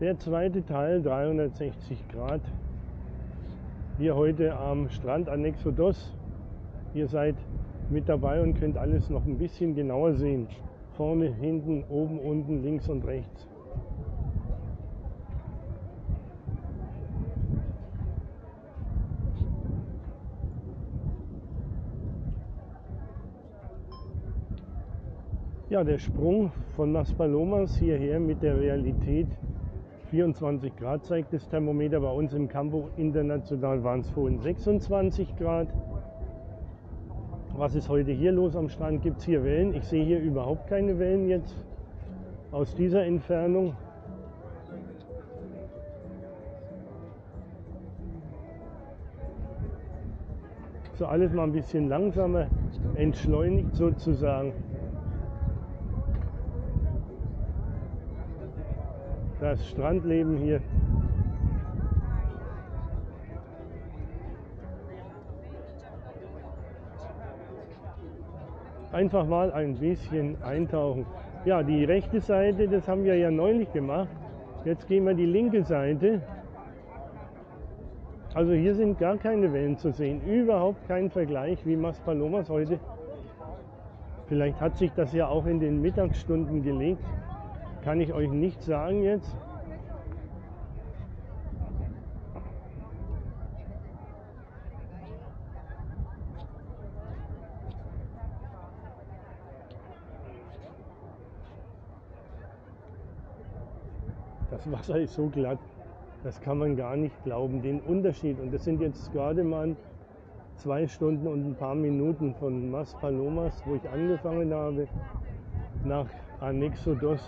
Der zweite Teil, 360 Grad. Hier heute am Strand an Exodos. Ihr seid mit dabei und könnt alles noch ein bisschen genauer sehen. Vorne, hinten, oben, unten, links und rechts. Ja, der Sprung von Maspalomas hierher mit der Realität 24 Grad zeigt das Thermometer. Bei uns im Campo International waren es vorhin 26 Grad. Was ist heute hier los am Strand? Gibt es hier Wellen? Ich sehe hier überhaupt keine Wellen jetzt aus dieser Entfernung. So alles mal ein bisschen langsamer, entschleunigt sozusagen. Das Strandleben hier. Einfach mal ein bisschen eintauchen. Ja, die rechte Seite, das haben wir ja neulich gemacht. Jetzt gehen wir die linke Seite. Also hier sind gar keine Wellen zu sehen. Überhaupt kein Vergleich wie Maspalomas heute. Vielleicht hat sich das ja auch in den Mittagsstunden gelegt. Kann ich euch nicht sagen jetzt. Das Wasser ist so glatt, das kann man gar nicht glauben, den Unterschied. Und das sind jetzt gerade mal zwei Stunden und ein paar Minuten von Mas Palomas, wo ich angefangen habe, nach Anexodos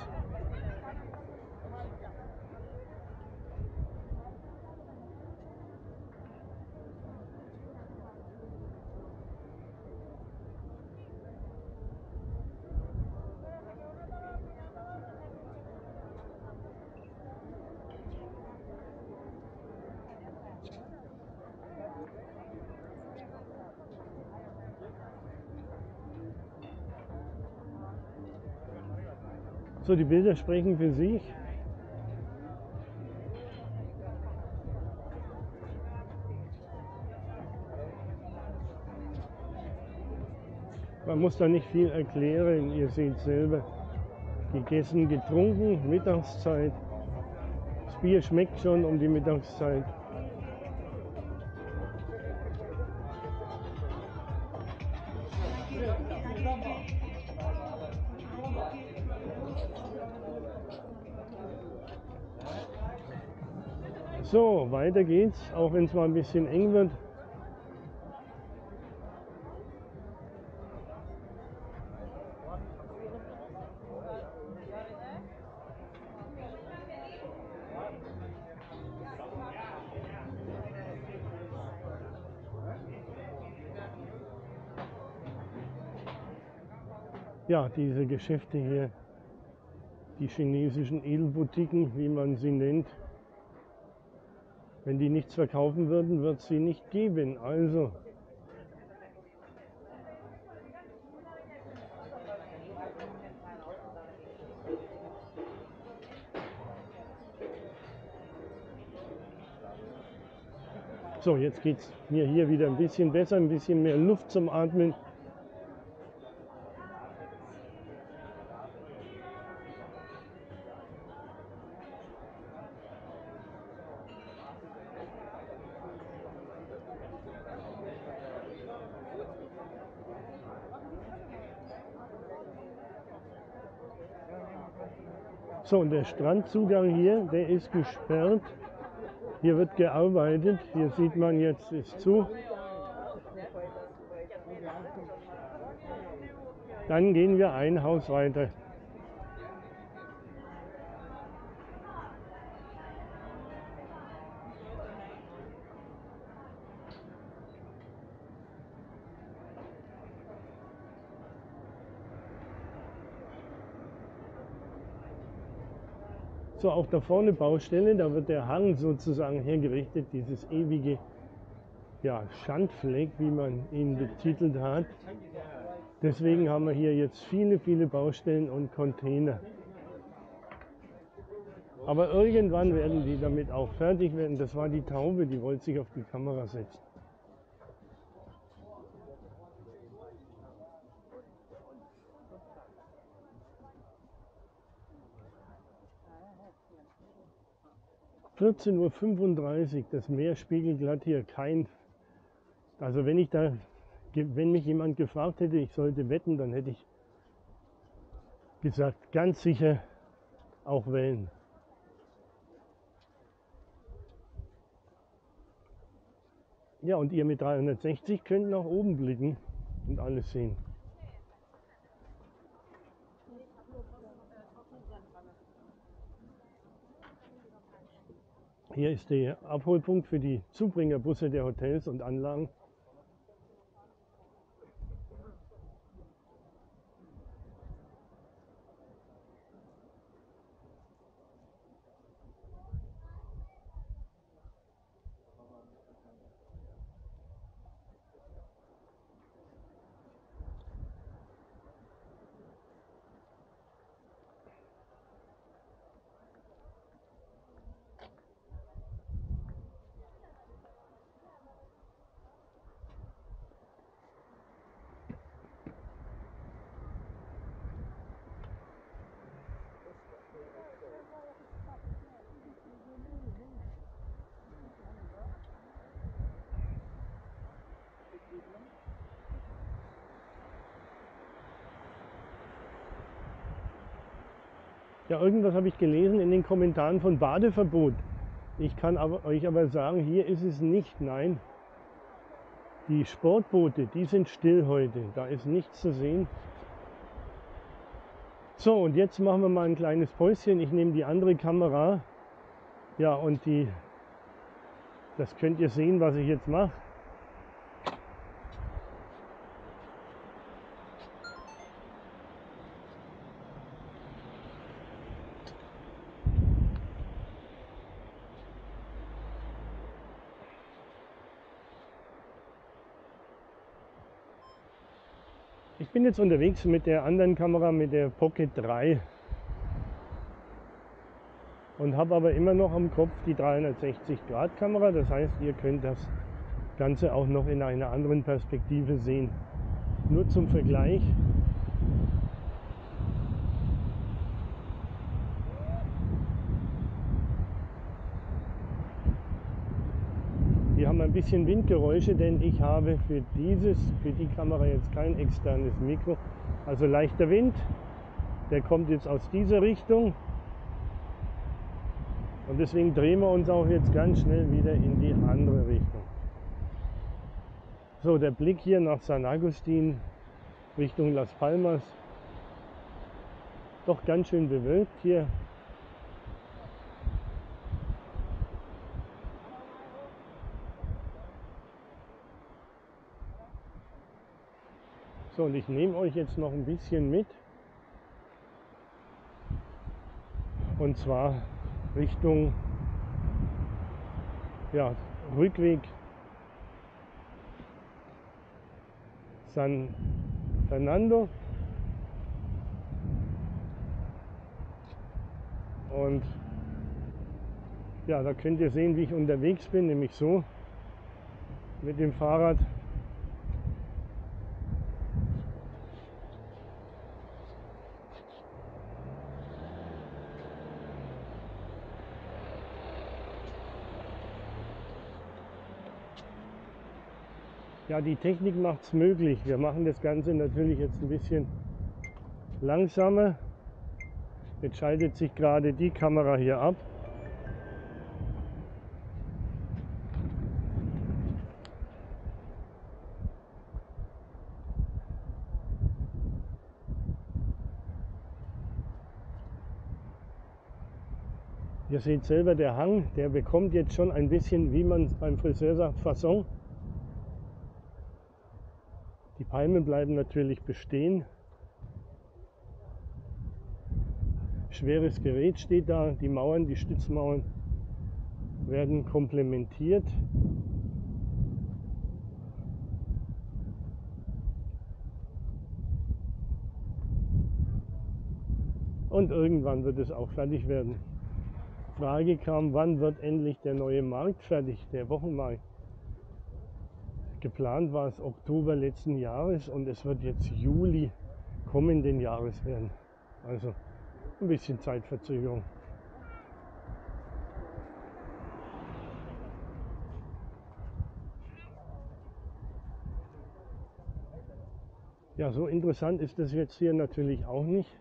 So, die Bilder sprechen für sich. Man muss da nicht viel erklären, ihr seht selber. Gegessen, getrunken, Mittagszeit. Das Bier schmeckt schon um die Mittagszeit. So, weiter geht's, auch wenn es mal ein bisschen eng wird. Ja, diese Geschäfte hier, die chinesischen Edelboutiquen, wie man sie nennt, wenn die nichts verkaufen würden, wird es sie nicht geben. Also So, jetzt geht es mir hier wieder ein bisschen besser, ein bisschen mehr Luft zum Atmen. So, und der Strandzugang hier, der ist gesperrt. Hier wird gearbeitet. Hier sieht man jetzt, ist zu. Dann gehen wir ein Haus weiter. So, auch da vorne Baustelle, da wird der Hang sozusagen hergerichtet, dieses ewige ja, Schandfleck, wie man ihn betitelt hat. Deswegen haben wir hier jetzt viele, viele Baustellen und Container. Aber irgendwann werden die damit auch fertig werden. Das war die Taube, die wollte sich auf die Kamera setzen. ...14.35 Uhr, das Meer spiegelt glatt hier kein... Also wenn ich da... Wenn mich jemand gefragt hätte, ich sollte wetten, dann hätte ich gesagt, ganz sicher auch Wellen. Ja, und ihr mit 360 könnt nach oben blicken und alles sehen. Hier ist der Abholpunkt für die Zubringerbusse der Hotels und Anlagen. Ja, irgendwas habe ich gelesen in den Kommentaren von Badeverbot. Ich kann aber, euch aber sagen, hier ist es nicht. Nein, die Sportboote, die sind still heute. Da ist nichts zu sehen. So, und jetzt machen wir mal ein kleines Päuschen. Ich nehme die andere Kamera. Ja, und die, das könnt ihr sehen, was ich jetzt mache. Bin jetzt unterwegs mit der anderen Kamera, mit der Pocket 3 und habe aber immer noch am Kopf die 360 Grad Kamera. Das heißt, ihr könnt das Ganze auch noch in einer anderen Perspektive sehen. Nur zum Vergleich. Wir haben ein bisschen Windgeräusche, denn ich habe für dieses, für die Kamera jetzt kein externes Mikro. Also leichter Wind, der kommt jetzt aus dieser Richtung. Und deswegen drehen wir uns auch jetzt ganz schnell wieder in die andere Richtung. So, der Blick hier nach San Agustin Richtung Las Palmas. Doch ganz schön bewölkt hier. So, und ich nehme euch jetzt noch ein bisschen mit. Und zwar Richtung ja, Rückweg San Fernando. Und ja, da könnt ihr sehen, wie ich unterwegs bin, nämlich so mit dem Fahrrad Ja, die Technik macht es möglich. Wir machen das Ganze natürlich jetzt ein bisschen langsamer. Jetzt schaltet sich gerade die Kamera hier ab. Ihr seht selber, der Hang, der bekommt jetzt schon ein bisschen, wie man beim Friseur sagt, Fasson. Palmen bleiben natürlich bestehen. Schweres Gerät steht da, die Mauern, die Stützmauern werden komplementiert. Und irgendwann wird es auch fertig werden. Frage kam, wann wird endlich der neue Markt fertig, der Wochenmarkt. Geplant war es Oktober letzten Jahres und es wird jetzt Juli kommenden Jahres werden. Also ein bisschen Zeitverzögerung. Ja, so interessant ist das jetzt hier natürlich auch nicht.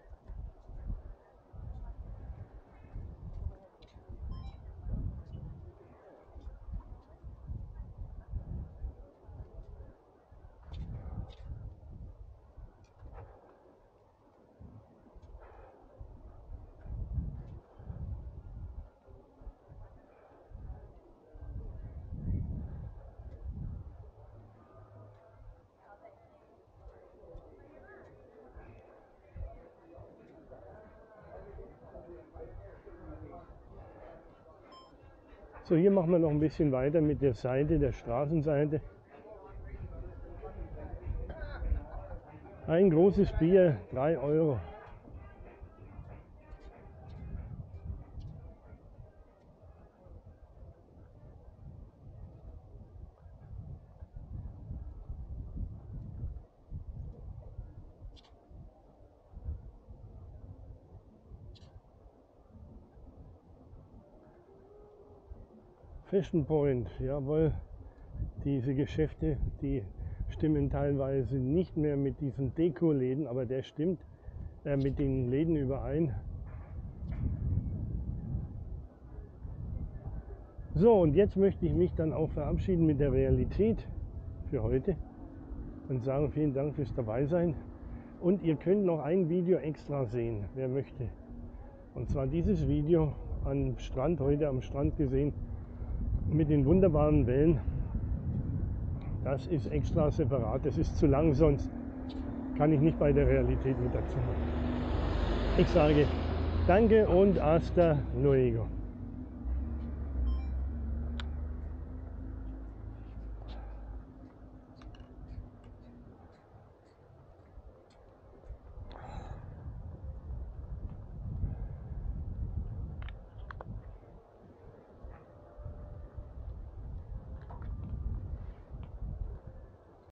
So, hier machen wir noch ein bisschen weiter mit der Seite, der Straßenseite. Ein großes Bier, 3 Euro. Fashion Point, jawohl, diese Geschäfte, die stimmen teilweise nicht mehr mit diesen Deko-Läden, aber der stimmt äh, mit den Läden überein. So, und jetzt möchte ich mich dann auch verabschieden mit der Realität für heute und sagen vielen Dank fürs Dabeisein. Und ihr könnt noch ein Video extra sehen, wer möchte. Und zwar dieses Video am Strand, heute am Strand gesehen, mit den wunderbaren Wellen. Das ist extra separat, das ist zu lang, sonst kann ich nicht bei der Realität mit dazu machen. Ich sage danke und hasta luego.